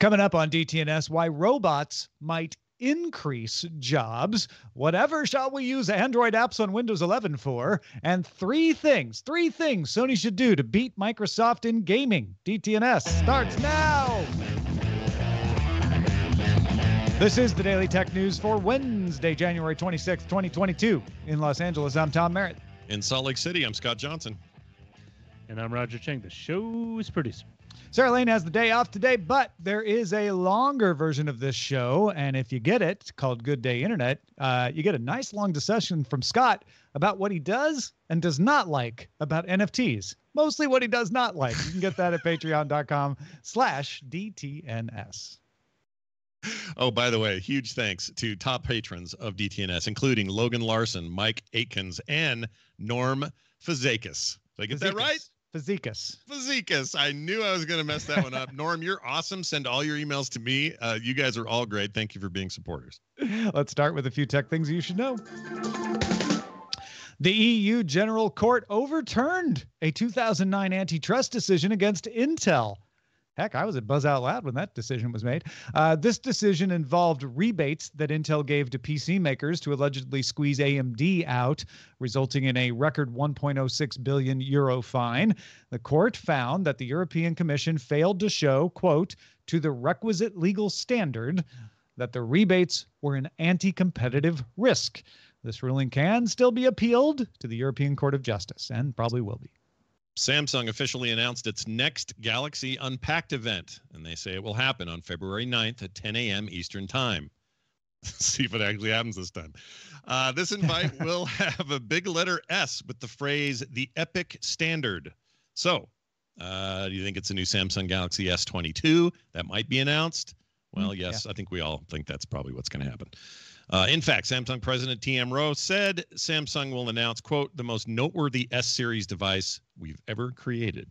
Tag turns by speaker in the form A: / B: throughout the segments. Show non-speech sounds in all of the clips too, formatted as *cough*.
A: Coming up on DTNS, why robots might increase jobs. Whatever shall we use Android apps on Windows 11 for? And three things, three things Sony should do to beat Microsoft in gaming. DTNS starts now. This is the Daily Tech News for Wednesday, January 26th, 2022. In Los Angeles, I'm Tom Merritt.
B: In Salt Lake City, I'm Scott Johnson.
C: And I'm Roger Cheng, the show's producer.
A: Sarah Lane has the day off today, but there is a longer version of this show. And if you get it, called Good Day Internet, uh, you get a nice long discussion from Scott about what he does and does not like about NFTs. Mostly what he does not like. You can get that at *laughs* patreon.com slash DTNS.
B: Oh, by the way, huge thanks to top patrons of DTNS, including Logan Larson, Mike Aitkins, and Norm Fazakis. Did I get that right?
A: Fazekas.
B: Fazekas. I knew I was going to mess that one up. *laughs* Norm, you're awesome. Send all your emails to me. Uh, you guys are all great. Thank you for being supporters.
A: Let's start with a few tech things you should know. The EU General Court overturned a 2009 antitrust decision against Intel. Heck, I was at Buzz Out Loud when that decision was made. Uh, this decision involved rebates that Intel gave to PC makers to allegedly squeeze AMD out, resulting in a record 1.06 billion euro fine. The court found that the European Commission failed to show, quote, to the requisite legal standard that the rebates were an anti competitive risk. This ruling can still be appealed to the European Court of Justice and probably will be.
B: Samsung officially announced its next Galaxy Unpacked event, and they say it will happen on February 9th at 10 a.m. Eastern Time. *laughs* See if it actually happens this time. Uh, this invite *laughs* will have a big letter S with the phrase the epic standard. So, uh, do you think it's a new Samsung Galaxy S22 that might be announced? Well, mm, yes, yeah. I think we all think that's probably what's going to happen. Uh, in fact, Samsung President TM Roh said Samsung will announce, quote, the most noteworthy S series device we've ever created.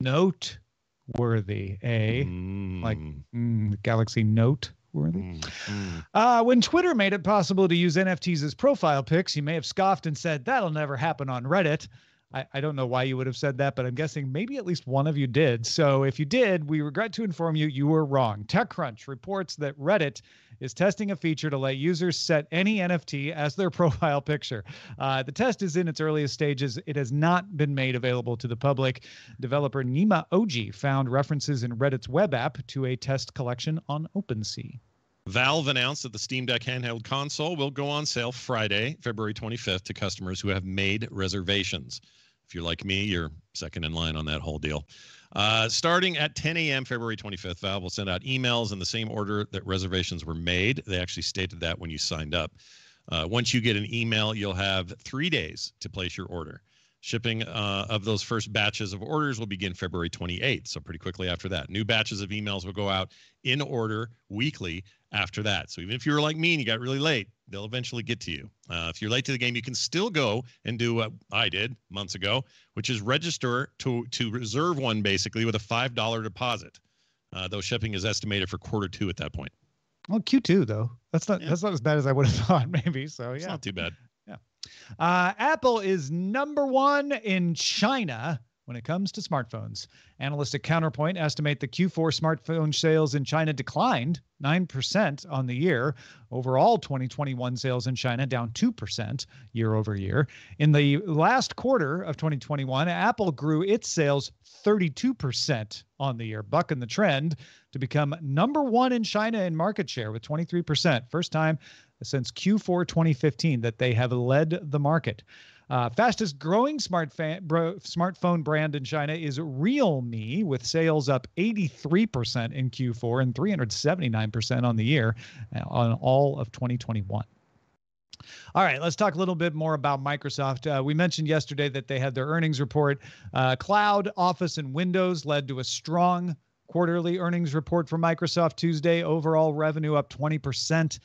A: Noteworthy, eh? Mm. Like mm, Galaxy Note. Mm, mm. Uh, when Twitter made it possible to use NFTs as profile pics, you may have scoffed and said, that'll never happen on Reddit. I, I don't know why you would have said that, but I'm guessing maybe at least one of you did. So if you did, we regret to inform you you were wrong. TechCrunch reports that Reddit is testing a feature to let users set any NFT as their *laughs* profile picture. Uh, the test is in its earliest stages. It has not been made available to the public. Developer Nima Owji found references in Reddit's web app to a test collection on OpenSea.
B: Valve announced that the Steam Deck handheld console will go on sale Friday, February 25th, to customers who have made reservations. If you're like me, you're second in line on that whole deal. Uh, starting at 10 a.m. February 25th, Valve will send out emails in the same order that reservations were made. They actually stated that when you signed up. Uh, once you get an email, you'll have three days to place your order. Shipping uh, of those first batches of orders will begin February 28th, so pretty quickly after that. New batches of emails will go out in order weekly after that. So even if you were like me and you got really late, they'll eventually get to you. Uh, if you're late to the game, you can still go and do what I did months ago, which is register to to reserve one basically with a five dollar deposit. Uh, though shipping is estimated for quarter two at that point.
A: Well, Q2 though, that's not yeah. that's not as bad as I would have *laughs* thought. Maybe so. Yeah,
B: it's not too bad.
A: Uh, Apple is number one in China when it comes to smartphones. Analysts at Counterpoint estimate the Q4 smartphone sales in China declined 9% on the year. Overall, 2021 sales in China down 2% year over year. In the last quarter of 2021, Apple grew its sales 32% on the year, bucking the trend to become number one in China in market share with 23%. First time since Q4 2015 that they have led the market. Uh, fastest growing smartphone brand in China is Realme, with sales up 83% in Q4 and 379% on the year uh, on all of 2021. All right, let's talk a little bit more about Microsoft. Uh, we mentioned yesterday that they had their earnings report. Uh, Cloud, Office, and Windows led to a strong quarterly earnings report for Microsoft Tuesday. Overall revenue up 20%.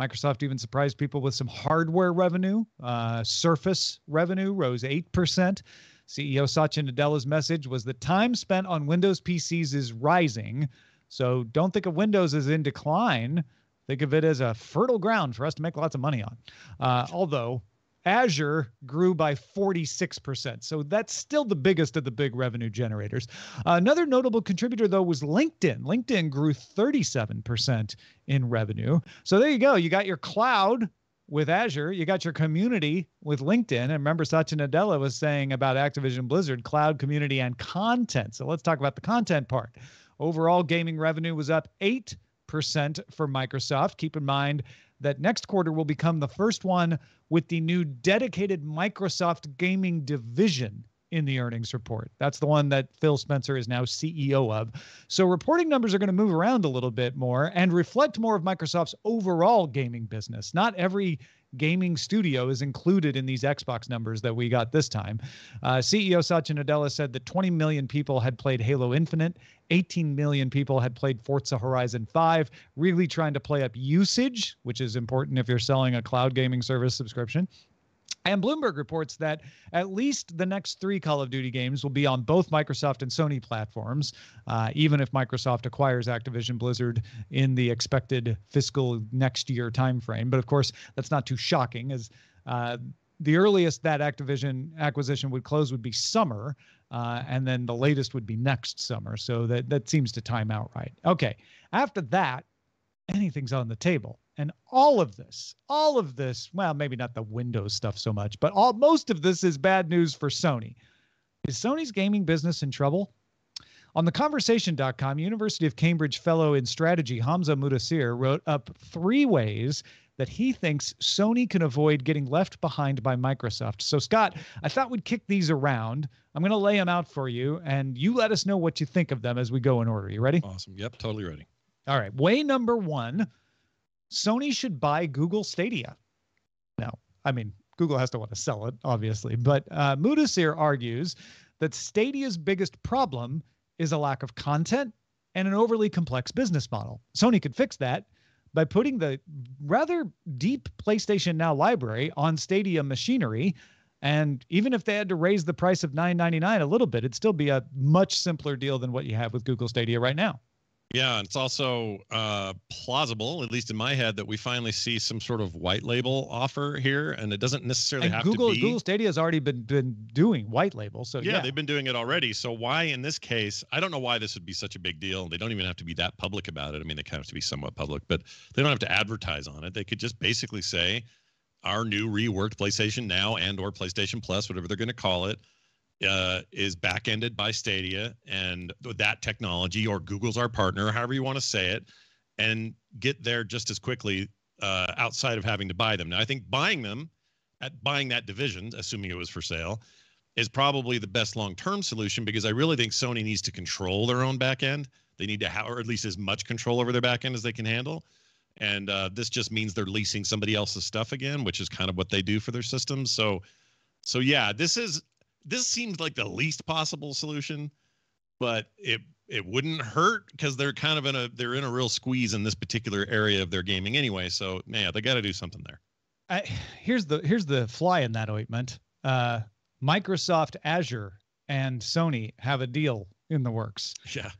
A: Microsoft even surprised people with some hardware revenue. Uh, Surface revenue rose 8%. CEO Satya Nadella's message was the time spent on Windows PCs is rising. So don't think of Windows as in decline. Think of it as a fertile ground for us to make lots of money on. Uh, although Azure grew by 46%. So that's still the biggest of the big revenue generators. Another notable contributor, though, was LinkedIn. LinkedIn grew 37% in revenue. So there you go. You got your cloud with Azure, you got your community with LinkedIn. And remember, Satya Nadella was saying about Activision Blizzard cloud, community, and content. So let's talk about the content part. Overall, gaming revenue was up 8% for Microsoft. Keep in mind that next quarter will become the first one with the new dedicated Microsoft gaming division in the earnings report. That's the one that Phil Spencer is now CEO of. So reporting numbers are going to move around a little bit more and reflect more of Microsoft's overall gaming business. Not every gaming studio is included in these Xbox numbers that we got this time. Uh, CEO Satya Nadella said that 20 million people had played Halo Infinite, 18 million people had played Forza Horizon 5, really trying to play up usage, which is important if you're selling a cloud gaming service subscription. And Bloomberg reports that at least the next three Call of Duty games will be on both Microsoft and Sony platforms, uh, even if Microsoft acquires Activision Blizzard in the expected fiscal next year timeframe. But of course, that's not too shocking, as uh, the earliest that Activision acquisition would close would be summer, uh, and then the latest would be next summer. So that that seems to time out right. Okay, after that, anything's on the table. And all of this, all of this, well, maybe not the Windows stuff so much, but all most of this is bad news for Sony. Is Sony's gaming business in trouble? On theconversation.com, University of Cambridge fellow in strategy Hamza Mudassir wrote up three ways that he thinks Sony can avoid getting left behind by Microsoft. So, Scott, I thought we'd kick these around. I'm going to lay them out for you, and you let us know what you think of them as we go in order. You ready?
B: Awesome. Yep, totally ready.
A: All right. Way number one Sony should buy Google Stadia. No, I mean, Google has to want to sell it, obviously. But uh, Mudassir argues that Stadia's biggest problem is a lack of content and an overly complex business model. Sony could fix that by putting the rather deep PlayStation Now library on Stadia machinery. And even if they had to raise the price of $9.99 a little bit, it'd still be a much simpler deal than what you have with Google Stadia right now.
B: Yeah, it's also uh, plausible, at least in my head, that we finally see some sort of white label offer here, and it doesn't necessarily
A: and
B: have
A: Google,
B: to be.
A: Google Stadia has already been been doing white label, so
B: yeah,
A: yeah,
B: they've been doing it already. So why, in this case, I don't know why this would be such a big deal. They don't even have to be that public about it. I mean, they kind of have to be somewhat public, but they don't have to advertise on it. They could just basically say, "Our new reworked PlayStation Now and/or PlayStation Plus, whatever they're going to call it." Uh, is back-ended by Stadia and that technology, or Google's our partner, however you want to say it, and get there just as quickly uh, outside of having to buy them. Now, I think buying them, at buying that division, assuming it was for sale, is probably the best long-term solution because I really think Sony needs to control their own back end. They need to have, or at least as much control over their back end as they can handle. And uh, this just means they're leasing somebody else's stuff again, which is kind of what they do for their systems. So, so yeah, this is this seems like the least possible solution, but it it wouldn't hurt because they're kind of in a they're in a real squeeze in this particular area of their gaming anyway. So yeah, they got to do something there.
A: I, here's the here's the fly in that ointment. Uh, Microsoft Azure and Sony have a deal in the works.
B: Yeah.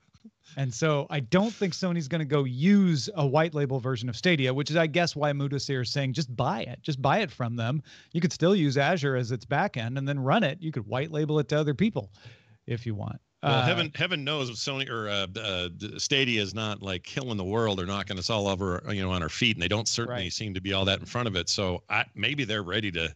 A: And so I don't think Sony's going to go use a white label version of Stadia, which is, I guess, why Mudassir is saying just buy it, just buy it from them. You could still use Azure as its backend and then run it. You could white label it to other people if you want.
B: Well,
A: Uh,
B: heaven heaven knows if Sony or uh, uh, Stadia is not like killing the world or knocking us all over, you know, on our feet, and they don't certainly
A: Right.
B: seem to be all that in front of it. So I, maybe they're ready to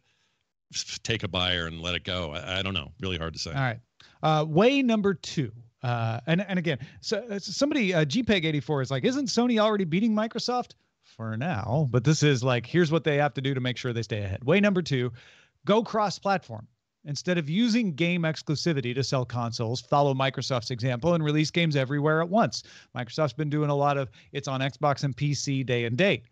B: take a buyer and let it go. I, I don't know. Really hard to say.
A: All right. Uh, way number two. Uh, and and again, so uh, somebody uh, GPEG84 is like, isn't Sony already beating Microsoft for now? But this is like, here's what they have to do to make sure they stay ahead. Way number two, go cross-platform. Instead of using game exclusivity to sell consoles, follow Microsoft's example and release games everywhere at once. Microsoft's been doing a lot of it's on Xbox and PC day and date.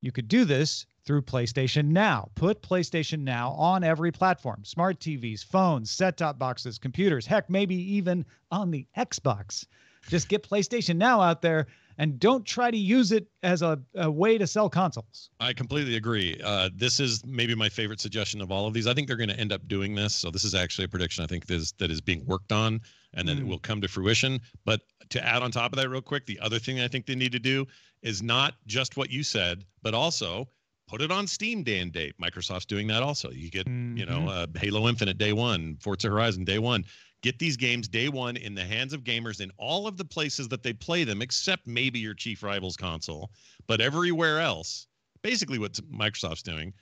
A: You could do this through PlayStation Now. Put PlayStation Now on every platform smart TVs, phones, set top boxes, computers, heck, maybe even on the Xbox. Just get PlayStation Now out there and don't try to use it as a, a way to sell consoles.
B: I completely agree. Uh, this is maybe my favorite suggestion of all of these. I think they're going to end up doing this. So this is actually a prediction I think that is, that is being worked on and then it
A: Mm.
B: will come to fruition. But to add on top of that real quick, the other thing I think they need to do is not just what you said, but also put it on Steam day and date. Microsoft's doing that also. You get, you know,
A: Mhm.
B: uh, Halo Infinite day one, Forza Horizon day one. Get these games day one in the hands of gamers in all of the places that they play them, except maybe your chief rivals console. But everywhere else, basically what Microsoft's doing,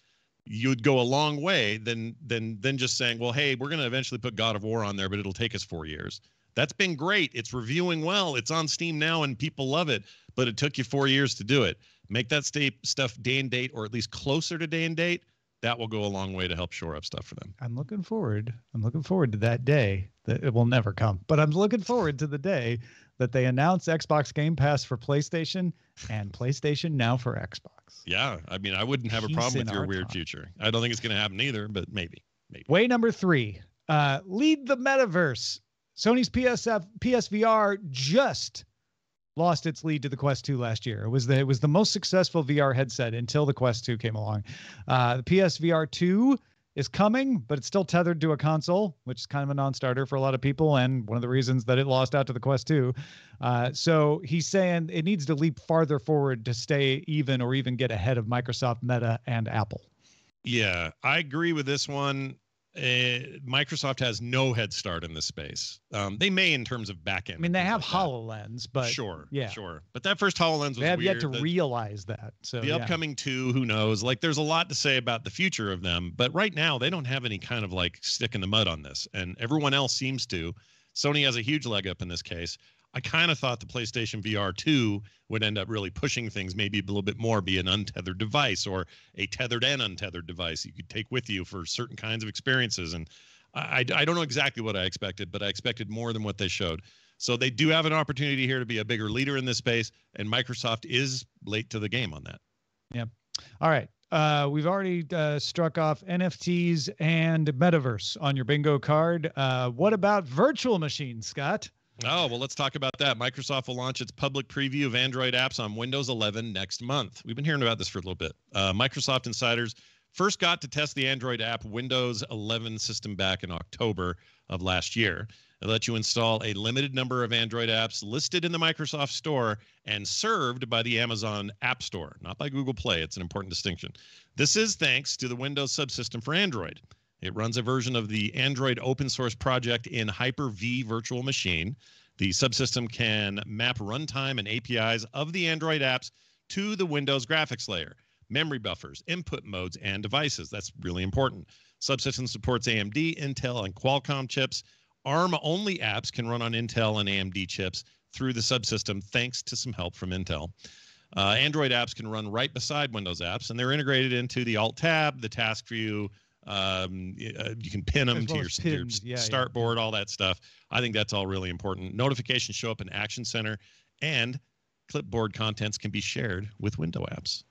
B: you'd go a long way than than than just saying, well, hey, we're going to eventually put God of War on there, but it'll take us four years. That's been great. It's reviewing well. It's on Steam now, and people love it. But it took you four years to do it. Make that sta- stuff day and date, or at least closer to day and date. That will go a long way to help shore up stuff for them.
A: I'm looking forward. I'm looking forward to that day. That it will never come, but I'm looking forward to the day that they announce Xbox Game Pass for PlayStation and PlayStation Now for Xbox.
B: Yeah, I mean, I wouldn't have a
A: Peace
B: problem with your weird
A: time.
B: future. I don't think it's going to happen either, but maybe.
A: Way number three, uh, lead the metaverse. Sony's PSF PSVR just lost its lead to the Quest 2 last year. It was the it was the most successful VR headset until the Quest 2 came along. Uh, the PSVR 2 is coming, but it's still tethered to a console, which is kind of a non-starter for a lot of people, and one of the reasons that it lost out to the Quest 2. Uh, so he's saying it needs to leap farther forward to stay even or even get ahead of Microsoft, Meta, and Apple.
B: Yeah, I agree with this one. Uh, Microsoft has no head start in this space. Um, they may in terms of backend.
A: I mean, they have
B: like.
A: HoloLens, but
B: sure,
A: yeah.
B: sure. But that first Hololens was
A: they have yet to
B: The-
A: realize that. So
B: the
A: yeah.
B: upcoming two who knows like there's a lot to say about the future of them but right now they don't have any kind of like stick in the mud on this and everyone else seems to sony has a huge leg up in this case i kind of thought the playstation vr 2 would end up really pushing things maybe a little bit more be an untethered device or a tethered and untethered device you could take with you for certain kinds of experiences and I, I don't know exactly what i expected but i expected more than what they showed so they do have an opportunity here to be a bigger leader in this space and microsoft is late to the game on that Yep.
A: All right. Uh, we've already uh, struck off NFTs and metaverse on your bingo card. Uh, what about virtual machines, Scott?
B: Oh, well, let's talk about that. Microsoft will launch its public preview of Android apps on Windows 11 next month. We've been hearing about this for a little bit. Uh, Microsoft insiders first got to test the Android app Windows 11 system back in October of last year. It lets you install a limited number of Android apps listed in the Microsoft Store and served by the Amazon App Store, not by Google Play. It's an important distinction. This is thanks to the Windows subsystem for Android. It runs a version of the Android open source project in Hyper V Virtual Machine. The subsystem can map runtime and APIs of the Android apps to the Windows graphics layer, memory buffers, input modes, and devices. That's really important. Subsystem supports AMD, Intel, and Qualcomm chips. ARM only apps can run on Intel and AMD chips through the subsystem, thanks to some help from Intel. Uh, Android apps can run right beside Windows apps, and they're integrated into the Alt tab, the task view. Um, uh, you can pin them
A: As
B: to your, your
A: yeah, yeah.
B: start board, all that stuff. I think that's all really important. Notifications show up in Action Center, and clipboard contents can be shared with window apps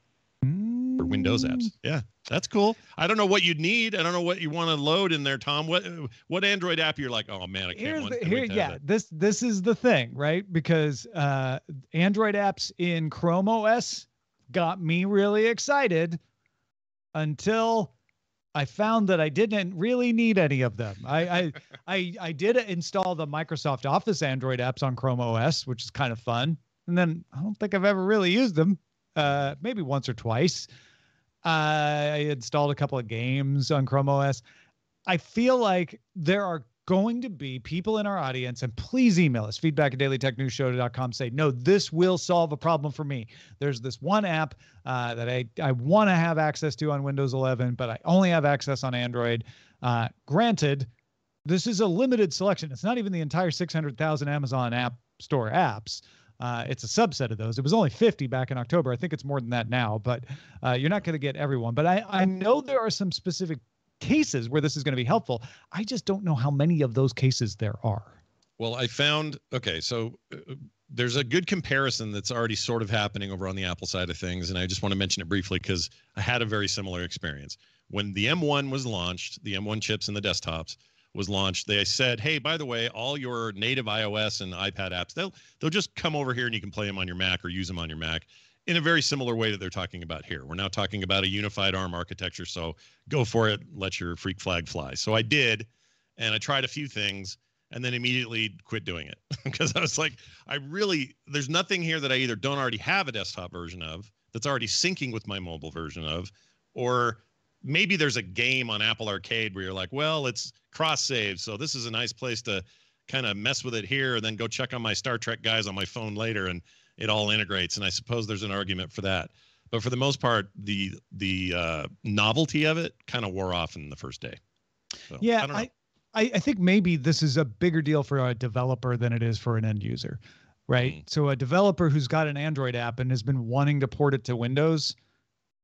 B: or Windows
A: Mm.
B: apps. Yeah, that's cool. I don't know what you'd need. I don't know what you want to load in there, Tom. What what Android app you're like? Oh man, I can't.
A: Here's
B: want,
A: the, here,
B: wait to have
A: yeah.
B: that."
A: This this is the thing, right? Because uh, Android apps in Chrome OS got me really excited until I found that I didn't really need any of them. I I I, I did install the Microsoft Office Android apps on Chrome OS, which is kind of fun, and then I don't think I've ever really used them. Uh, maybe once or twice. I installed a couple of games on Chrome OS. I feel like there are going to be people in our audience, and please email us feedback at dailytechnewsshow.com. Say, no, this will solve a problem for me. There's this one app uh, that I, I want to have access to on Windows 11, but I only have access on Android. Uh, granted, this is a limited selection. It's not even the entire 600,000 Amazon App Store apps. Uh, it's a subset of those. It was only 50 back in October. I think it's more than that now, but uh, you're not going to get everyone. But I, I know there are some specific cases where this is going to be helpful. I just don't know how many of those cases there are.
B: Well, I found okay, so uh, there's a good comparison that's already sort of happening over on the Apple side of things, and I just want to mention it briefly because I had a very similar experience when the M1 was launched. The M1 chips in the desktops was launched. They said, "Hey, by the way, all your native iOS and iPad apps they'll they'll just come over here and you can play them on your Mac or use them on your Mac." In a very similar way that they're talking about here. We're now talking about a unified ARM architecture, so go for it. Let your freak flag fly. So I did, and I tried a few things and then immediately quit doing it *laughs* because I was like, I really, there's nothing here that I either don't already have a desktop version of that's already syncing with my mobile version of, or maybe there's a game on Apple Arcade where you're like, well, it's cross save, so this is a nice place to kind of mess with it here, and then go check on my Star Trek guys on my phone later, and it all integrates. And I suppose there's an argument for that. But for the most part, the the uh, novelty of it kind of wore off in the first day.
A: So, yeah, I, I, I think maybe this is a bigger deal for a developer than it is for an end user, right? Mm. So a developer who's got an Android app and has been wanting to port it to Windows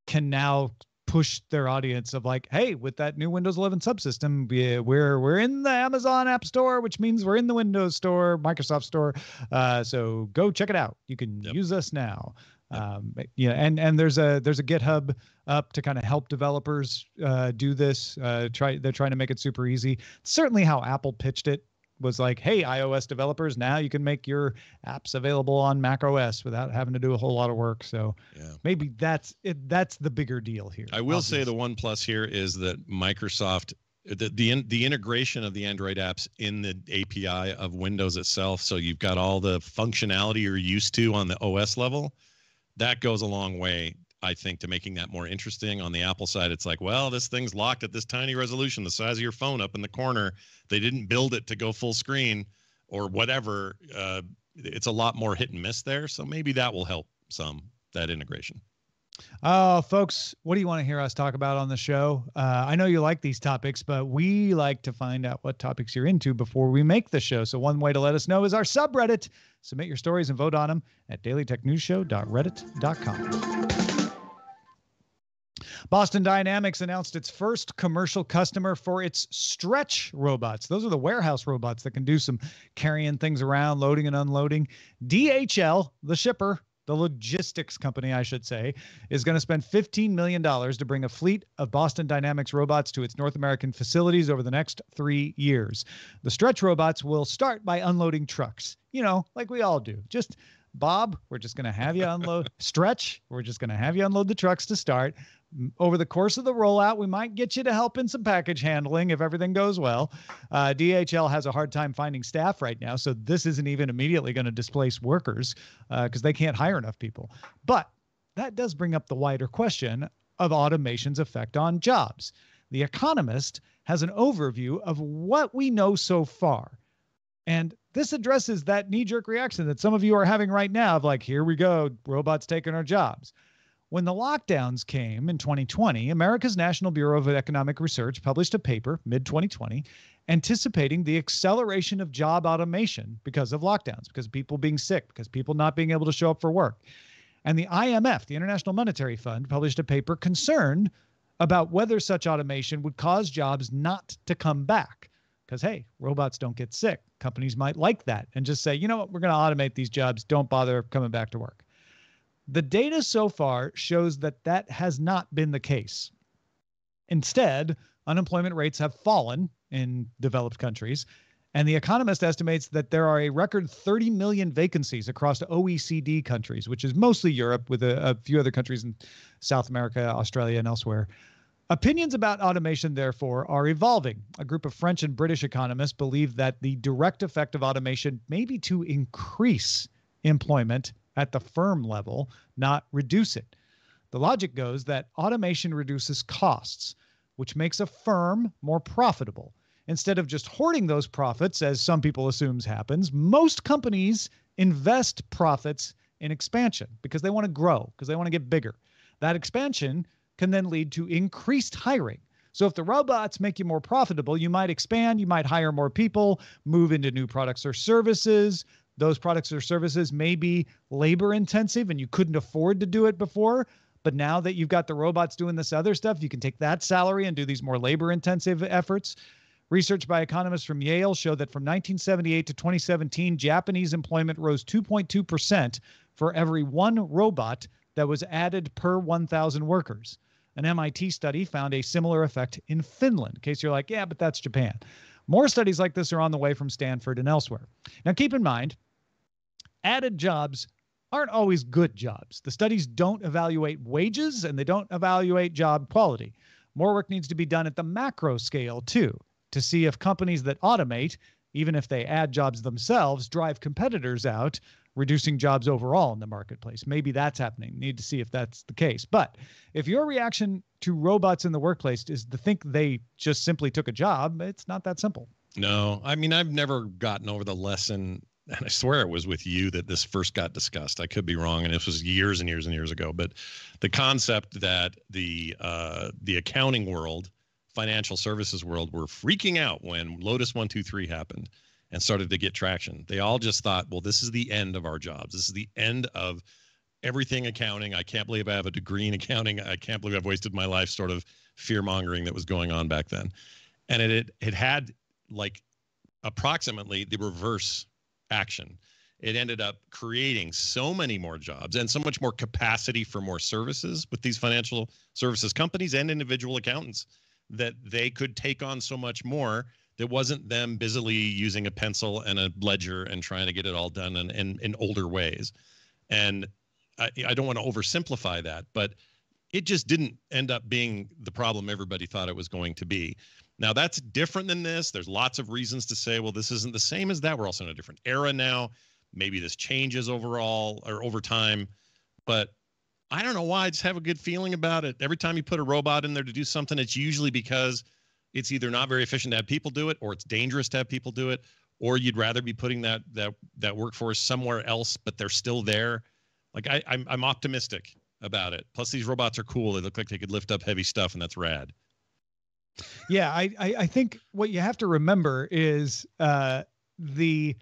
A: can now push their audience of like, hey, with that new Windows 11 subsystem, we're we're in the Amazon App Store, which means we're in the Windows Store, Microsoft Store. Uh, so go check it out. You can yep. use us now. Um, yeah, and and there's a there's a GitHub up to kind of help developers uh, do this. Uh, try they're trying to make it super easy. Certainly, how Apple pitched it was like, hey, iOS developers, now you can make your apps available on Mac OS without having to do a whole lot of work. So yeah. maybe that's it. That's the bigger deal here.
B: I will obviously. say the one plus here is that Microsoft the, the the integration of the Android apps in the API of Windows itself. So you've got all the functionality you're used to on the OS level. That goes a long way I think, to making that more interesting. On the Apple side, it's like, well, this thing's locked at this tiny resolution, the size of your phone up in the corner. They didn't build it to go full screen or whatever. Uh, it's a lot more hit and miss there. So maybe that will help some, that integration.
A: Oh, folks, what do you want to hear us talk about on the show? Uh, I know you like these topics, but we like to find out what topics you're into before we make the show. So, one way to let us know is our subreddit. Submit your stories and vote on them at dailytechnewsshow.reddit.com. Boston Dynamics announced its first commercial customer for its stretch robots. Those are the warehouse robots that can do some carrying things around, loading and unloading. DHL, the shipper, the logistics company, I should say, is going to spend $15 million to bring a fleet of Boston Dynamics robots to its North American facilities over the next three years. The stretch robots will start by unloading trucks, you know, like we all do. Just Bob, we're just going to have you unload. *laughs* Stretch, we're just going to have you unload the trucks to start over the course of the rollout, we might get you to help in some package handling if everything goes well. Uh, DHL has a hard time finding staff right now, so this isn't even immediately going to displace workers because uh, they can't hire enough people. But that does bring up the wider question of automation's effect on jobs. The Economist has an overview of what we know so far. And this addresses that knee jerk reaction that some of you are having right now of like, here we go, robots taking our jobs. When the lockdowns came in 2020, America's National Bureau of Economic Research published a paper mid 2020 anticipating the acceleration of job automation because of lockdowns, because of people being sick, because people not being able to show up for work. And the IMF, the International Monetary Fund, published a paper concerned about whether such automation would cause jobs not to come back. Because, hey, robots don't get sick. Companies might like that and just say, you know what, we're going to automate these jobs. Don't bother coming back to work. The data so far shows that that has not been the case. Instead, unemployment rates have fallen in developed countries, and The Economist estimates that there are a record 30 million vacancies across OECD countries, which is mostly Europe, with a, a few other countries in South America, Australia, and elsewhere. Opinions about automation, therefore, are evolving. A group of French and British economists believe that the direct effect of automation may be to increase employment at the firm level, not reduce it. The logic goes that automation reduces costs, which makes a firm more profitable. Instead of just hoarding those profits, as some people assumes happens, most companies invest profits in expansion because they want to grow, because they want to get bigger. That expansion can then lead to increased hiring. So if the robots make you more profitable, you might expand, you might hire more people, move into new products or services, those products or services may be labor intensive and you couldn't afford to do it before. But now that you've got the robots doing this other stuff, you can take that salary and do these more labor intensive efforts. Research by economists from Yale showed that from 1978 to 2017, Japanese employment rose 2.2% for every one robot that was added per 1,000 workers. An MIT study found a similar effect in Finland. In case you're like, yeah, but that's Japan. More studies like this are on the way from Stanford and elsewhere. Now, keep in mind, added jobs aren't always good jobs. The studies don't evaluate wages and they don't evaluate job quality. More work needs to be done at the macro scale, too, to see if companies that automate even if they add jobs themselves, drive competitors out, reducing jobs overall in the marketplace. Maybe that's happening. Need to see if that's the case. But if your reaction to robots in the workplace is to think they just simply took a job, it's not that simple.
B: No, I mean, I've never gotten over the lesson, and I swear it was with you that this first got discussed. I could be wrong, and this was years and years and years ago. But the concept that the uh, the accounting world, financial services world, were freaking out when Lotus One Two Three happened and started to get traction. They all just thought, well, this is the end of our jobs. This is the end of everything accounting. I can't believe I have a degree in accounting. I can't believe I've wasted my life sort of fear mongering that was going on back then. And it, it, it had like approximately the reverse action. It ended up creating so many more jobs and so much more capacity for more services with these financial services companies and individual accountants that they could take on so much more that wasn't them busily using a pencil and a ledger and trying to get it all done in, in, in older ways. And I, I don't want to oversimplify that, but it just didn't end up being the problem everybody thought it was going to be. Now that's different than this. There's lots of reasons to say, well, this isn't the same as that. We're also in a different era now. Maybe this changes overall or over time, but I don't know why. I just have a good feeling about it. Every time you put a robot in there to do something, it's usually because it's either not very efficient to have people do it, or it's dangerous to have people do it, or you'd rather be putting that that that workforce somewhere else, but they're still there. Like I, I'm I'm optimistic about it. Plus, these robots are cool. They look like they could lift up heavy stuff, and that's rad.
A: Yeah, I, I, I think what you have to remember is uh, the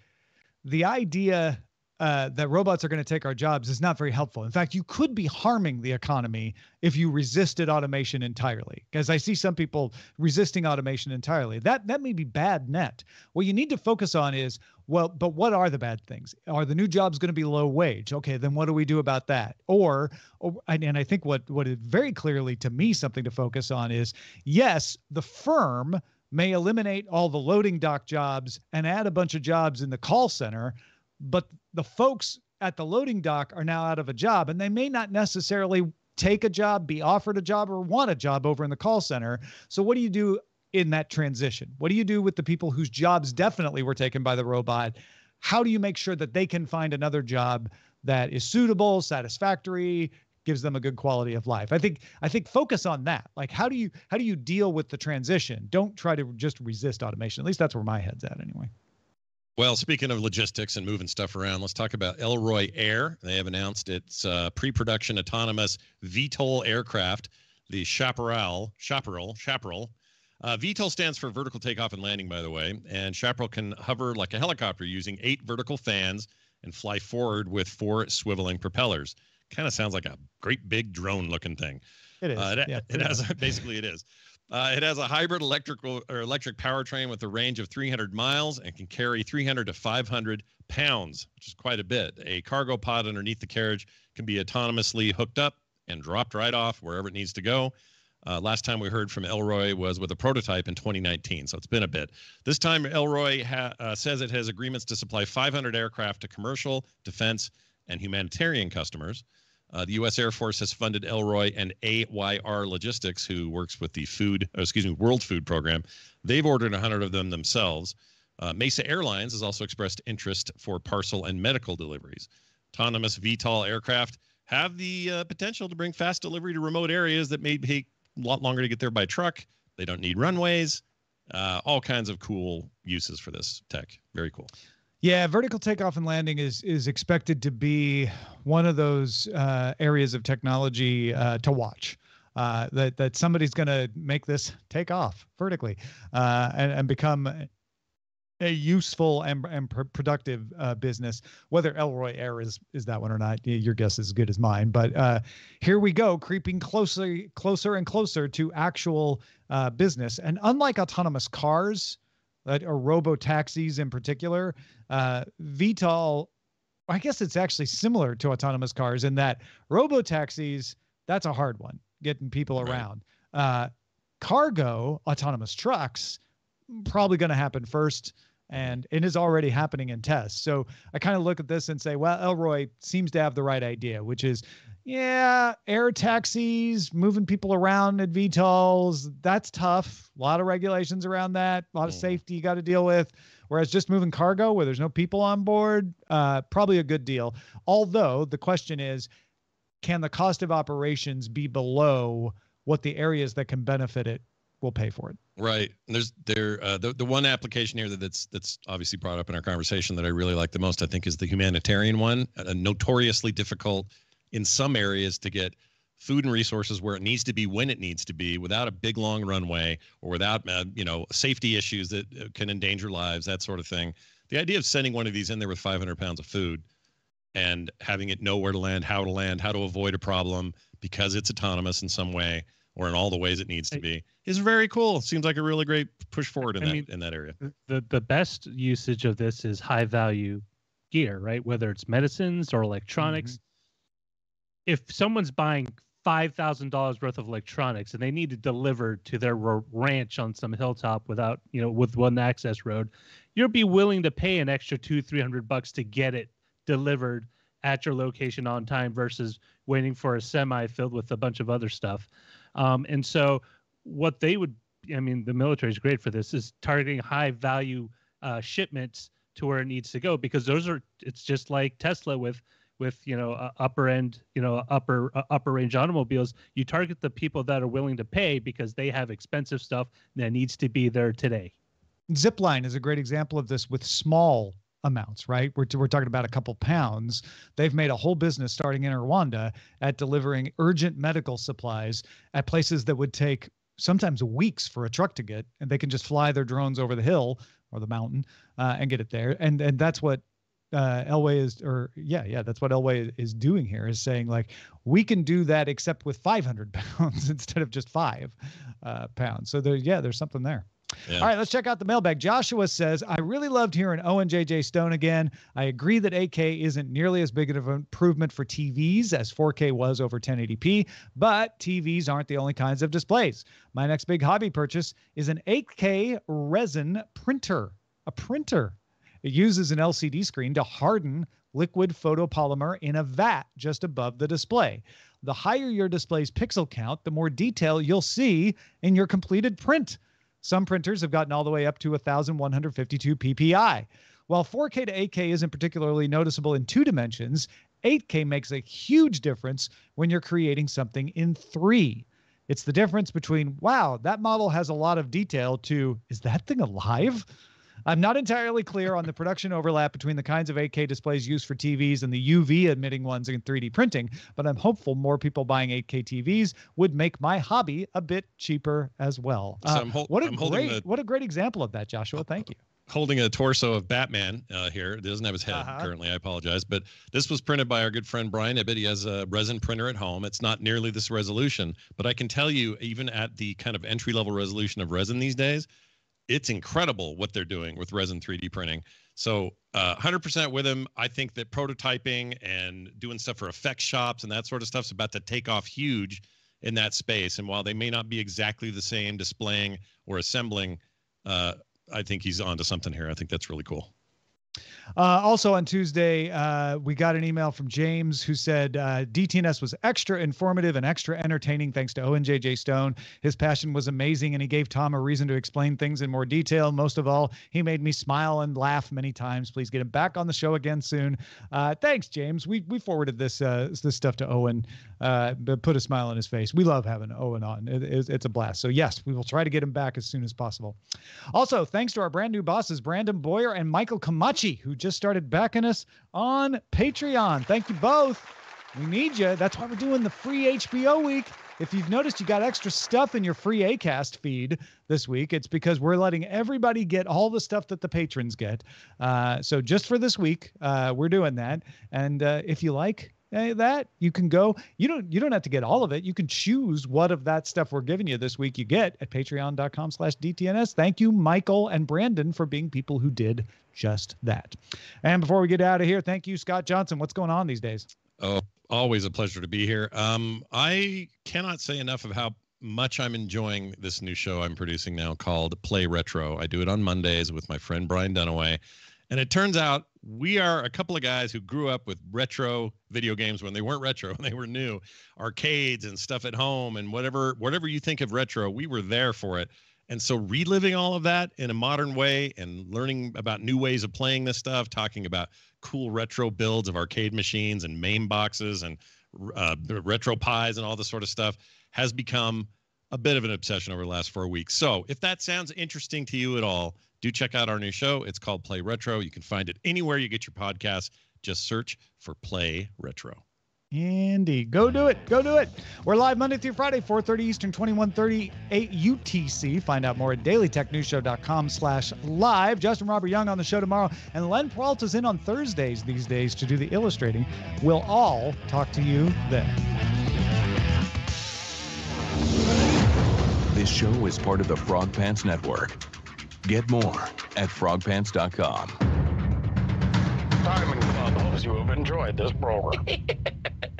A: the idea uh, that robots are going to take our jobs is not very helpful. In fact, you could be harming the economy if you resisted automation entirely. Because I see some people resisting automation entirely. That that may be bad net. What you need to focus on is well, but what are the bad things? Are the new jobs going to be low wage? Okay, then what do we do about that? Or, or and I think what what is very clearly to me something to focus on is yes, the firm may eliminate all the loading dock jobs and add a bunch of jobs in the call center but the folks at the loading dock are now out of a job and they may not necessarily take a job, be offered a job, or want a job over in the call center. So, what do you do in that transition? What do you do with the people whose jobs definitely were taken by the robot? How do you make sure that they can find another job that is suitable, satisfactory, gives them a good quality of life? I think I think focus on that. Like how do you how do you deal with the transition? Don't try to just resist automation. At least that's where my head's at anyway.
B: Well, speaking of logistics and moving stuff around, let's talk about Elroy Air. They have announced its uh, pre-production autonomous VTOL aircraft, the Chaparral. Chaparral. Chaparral. Uh, VTOL stands for vertical takeoff and landing, by the way, and Chaparral can hover like a helicopter using eight vertical fans and fly forward with four swiveling propellers. Kind of sounds like a great big drone-looking thing.
A: It is. Uh,
B: it,
A: yeah,
B: it, it has basically it is. Uh, it has a hybrid electrical or electric powertrain with a range of 300 miles and can carry 300 to 500 pounds, which is quite a bit. A cargo pod underneath the carriage can be autonomously hooked up and dropped right off wherever it needs to go. Uh, last time we heard from Elroy was with a prototype in 2019, so it's been a bit. This time, Elroy ha- uh, says it has agreements to supply 500 aircraft to commercial, defense, and humanitarian customers. Uh, the U.S. Air Force has funded Elroy and AYR Logistics, who works with the food, excuse me, World Food Program. They've ordered 100 of them themselves. Uh, Mesa Airlines has also expressed interest for parcel and medical deliveries. Autonomous VTOL aircraft have the uh, potential to bring fast delivery to remote areas that may take a lot longer to get there by truck. They don't need runways. Uh, all kinds of cool uses for this tech. Very cool.
A: Yeah, vertical takeoff and landing is is expected to be one of those uh, areas of technology uh, to watch. Uh, that that somebody's going to make this take off vertically uh, and, and become a useful and, and pr- productive uh, business. Whether Elroy Air is is that one or not, your guess is as good as mine. But uh, here we go, creeping closer, closer and closer to actual business. And unlike autonomous cars, uh, or robo taxis in particular. Uh, VTOL, I guess it's actually similar to autonomous cars in that robo taxis, that's a hard one, getting people around. Uh, cargo, autonomous trucks, probably going to happen first and it is already happening in tests. So I kind of look at this and say, well, Elroy seems to have the right idea, which is yeah, air taxis, moving people around at VTOLs, that's tough. A lot of regulations around that, a lot of mm. safety you got to deal with. Whereas just moving cargo where there's no people on board, uh, probably a good deal. Although the question is, can the cost of operations be below what the areas that can benefit it will pay for it?
B: Right. And there's there uh, the the one application here that, that's that's obviously brought up in our conversation that I really like the most. I think is the humanitarian one. Uh, notoriously difficult in some areas to get food and resources where it needs to be when it needs to be without a big long runway or without uh, you know safety issues that uh, can endanger lives that sort of thing the idea of sending one of these in there with 500 pounds of food and having it know where to land how to land how to avoid a problem because it's autonomous in some way or in all the ways it needs to be is very cool seems like a really great push forward in
C: I
B: that
C: mean,
B: in that area
C: The the best usage of this is high value gear, right? Whether it's medicines or electronics. Mm-hmm. If someone's buying five thousand dollars worth of electronics and they need to deliver to their r- ranch on some hilltop without, you know, with one access road, you'll be willing to pay an extra two, three hundred bucks to get it delivered at your location on time versus waiting for a semi filled with a bunch of other stuff. Um, and so, what they would, I mean, the military is great for this, is targeting high value uh, shipments to where it needs to go because those are. It's just like Tesla with with you know uh, upper end you know upper uh, upper range automobiles you target the people that are willing to pay because they have expensive stuff that needs to be there today
A: Zipline is a great example of this with small amounts, right? We're, we're talking about a couple pounds. They've made a whole business starting in Rwanda at delivering urgent medical supplies at places that would take sometimes weeks for a truck to get, and they can just fly their drones over the hill or the mountain uh, and get it there. And and that's what uh, Elway is, or yeah, yeah, that's what Elway is doing here is saying like we can do that except with 500 *laughs* pounds instead of just five uh, pounds. So there, yeah, there's something there.
B: Yeah.
A: All right, let's check out the mailbag. Joshua says, I really loved hearing Owen JJ Stone again. I agree that 8K isn't nearly as big of an improvement for TVs as 4K was over 1080p, but TVs aren't the only kinds of displays. My next big hobby purchase is an 8K resin printer. A printer. It uses an LCD screen to harden liquid photopolymer in a vat just above the display. The higher your display's pixel count, the more detail you'll see in your completed print. Some printers have gotten all the way up to 1152 ppi. While 4K to 8K isn't particularly noticeable in two dimensions, 8K makes a huge difference when you're creating something in three. It's the difference between, wow, that model has a lot of detail, to, is that thing alive? I'm not entirely clear on the production overlap between the kinds of 8K displays used for TVs and the UV emitting ones in 3D printing, but I'm hopeful more people buying 8K TVs would make my hobby a bit cheaper as well.
B: So
A: Uh,
B: I'm hol-
A: what a
B: I'm
A: great
B: the-
A: what a great example of that, Joshua. Thank you.
B: holding a torso of Batman uh, here. It doesn't have his head
A: Uh-huh.
B: currently. I apologize, but this was printed by our good friend Brian Ibbott. He has a resin printer at home. It's not nearly this resolution, but I can tell you, even at the kind of entry level resolution of resin these days, it's incredible what they're doing with resin 3D printing. So, uh, 100% with him. I think that prototyping and doing stuff for effect shops and that sort of stuff is about to take off huge in that space. And while they may not be exactly the same displaying or assembling, uh, I think he's onto something here. I think that's really cool.
A: Uh, also on Tuesday, uh, we got an email from James who said uh, DTNS was extra informative and extra entertaining thanks to Owen JJ Stone. His passion was amazing, and he gave Tom a reason to explain things in more detail. Most of all, he made me smile and laugh many times. Please get him back on the show again soon. Uh, thanks, James. We we forwarded this uh, this stuff to Owen, uh, but put a smile on his face. We love having Owen on. It- it's, it's a blast. So yes, we will try to get him back as soon as possible. Also, thanks to our brand new bosses, Brandon Boyer and Michael Kamachi, who just started backing us on Patreon. Thank you both. We need you. That's why we're doing the free HBO week. If you've noticed you got extra stuff in your free ACAST feed this week, it's because we're letting everybody get all the stuff that the patrons get. Uh, so just for this week, uh, we're doing that. And uh, if you like eh, that, you can go. You don't. You don't have to get all of it. You can choose what of that stuff we're giving you this week you get at Patreon.com/slash/DTNS. Thank you, Michael and Brandon, for being people who did just that. And before we get out of here, thank you, Scott Johnson. What's going on these days?
B: Oh, always a pleasure to be here. Um, I cannot say enough of how much I'm enjoying this new show I'm producing now called Play Retro. I do it on Mondays with my friend Brian Dunaway. And it turns out we are a couple of guys who grew up with retro video games when they weren't retro, *laughs* when they were new, arcades and stuff at home and whatever whatever you think of retro, we were there for it. And so reliving all of that in a modern way and learning about new ways of playing this stuff, talking about cool retro builds of arcade machines and MAME boxes and uh, RetroPies and all this sort of stuff has become a bit of an obsession over the last four weeks. So if that sounds interesting to you at all, do check out our new show. It's called Play Retro. You can find it anywhere you get your podcasts. Just search for Play Retro.
A: Andy, Go do it. Go do it. We're live Monday through Friday, 4.30 Eastern, 21.30 UTC. Find out more at dailytechnewsshow.com slash live. Justin Robert Young on the show tomorrow. And Len Peralta's in on Thursdays these days to do the illustrating. We'll all talk to you then.
D: This show is part of the Frog Pants Network. Get more at frogpants.com.
E: Diamond Club hopes you have enjoyed this program. *laughs*